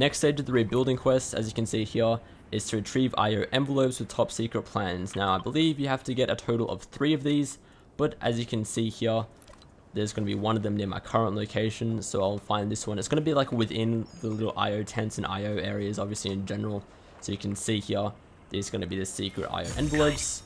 next stage of the rebuilding quest, as you can see here, is to retrieve IO envelopes with top secret plans. Now I believe you have to get a total of three of these, but as you can see here, there's going to be one of them near my current location, so I'll find this one. It's going to be like within the little IO tents and IO areas, obviously in general. So you can see here, there's going to be the secret IO envelopes.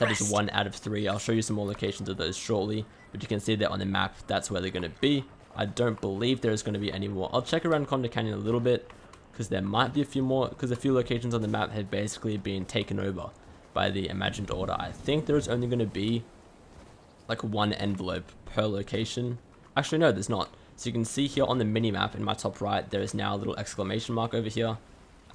That is one out of three. I'll show you some more locations of those shortly, but you can see that on the map, that's where they're going to be. I don't believe there's going to be any more. I'll check around Condor Canyon a little bit, because there might be a few more, because a few locations on the map have basically been taken over by the Imagined Order. I think there's only going to be like one envelope per location. Actually, no, there's not. So you can see here on the mini map in my top right, there is now a little exclamation mark over here.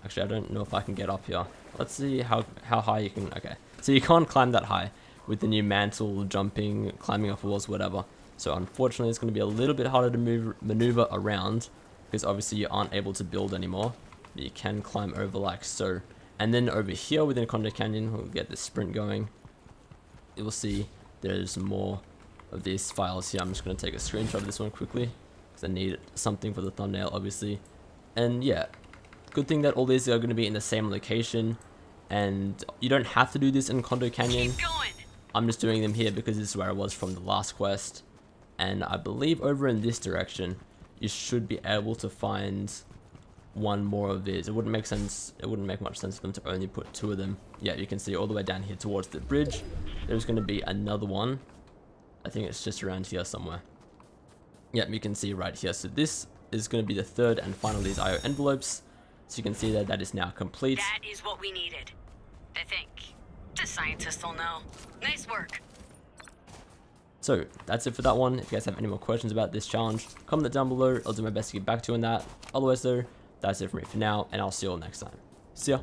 Actually, I don't know if I can get up here. Let's see how, how high you can... Okay, so you can't climb that high with the new mantle, jumping, climbing off walls, whatever. So unfortunately, it's going to be a little bit harder to move maneuver around because obviously you aren't able to build anymore. But you can climb over like so. And then over here within Condor Canyon, we'll get the sprint going. You will see there's more of these files here. I'm just going to take a screenshot of this one quickly because I need something for the thumbnail, obviously. And yeah, good thing that all these are going to be in the same location and you don't have to do this in Condor Canyon. I'm just doing them here because this is where I was from the last quest. And I believe over in this direction, you should be able to find one more of these. It wouldn't make sense, it wouldn't make much sense for them to only put two of them. Yeah, you can see all the way down here towards the bridge. There's going to be another one. I think it's just around here somewhere. Yep, you can see right here. So this is going to be the third and final of these IO envelopes. So you can see that that is now complete. That is what we needed. I think. The scientists will know. Nice work. So that's it for that one. If you guys have any more questions about this challenge, comment down below. I'll do my best to get back to you on that. Otherwise though, that's it for me for now, and I'll see you all next time. See ya.